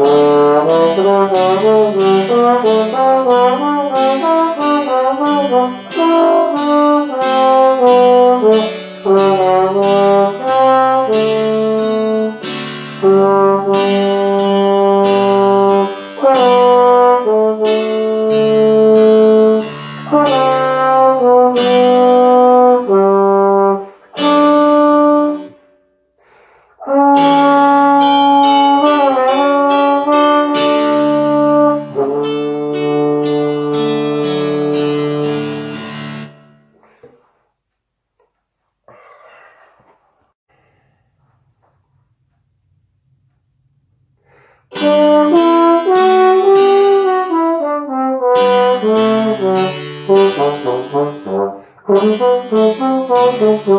Oh.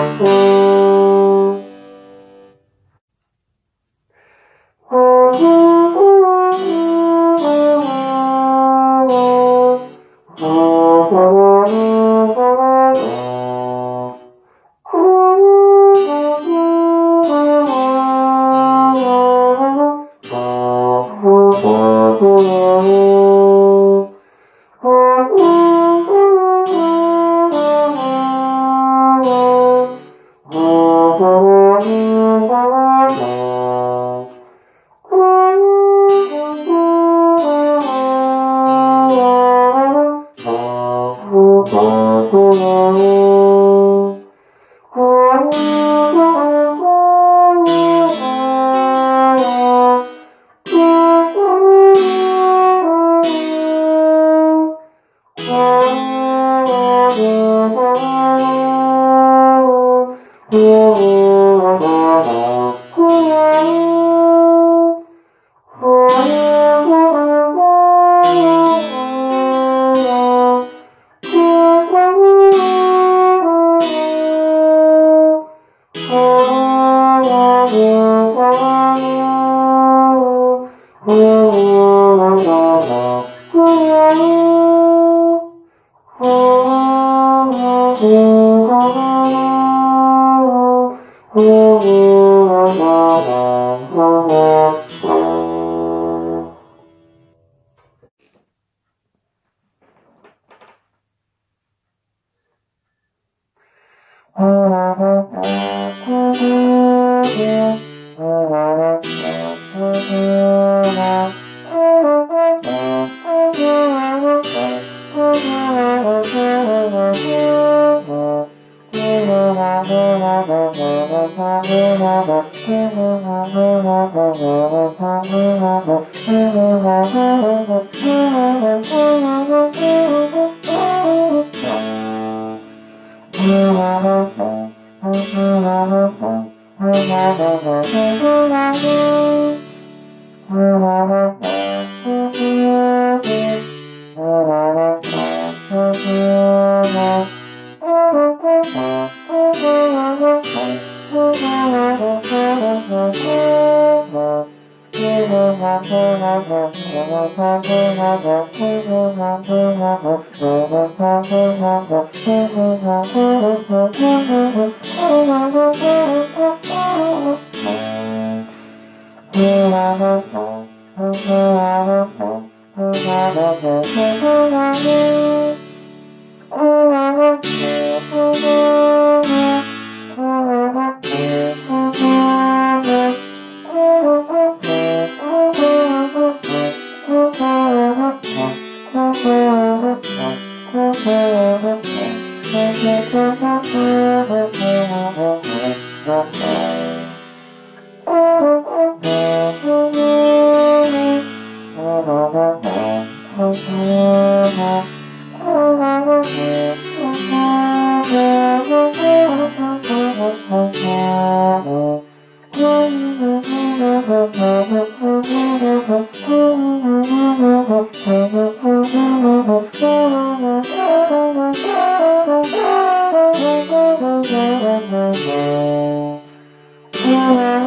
嗯 Oh, Oh, Bye. Mm-hmm. Thank you.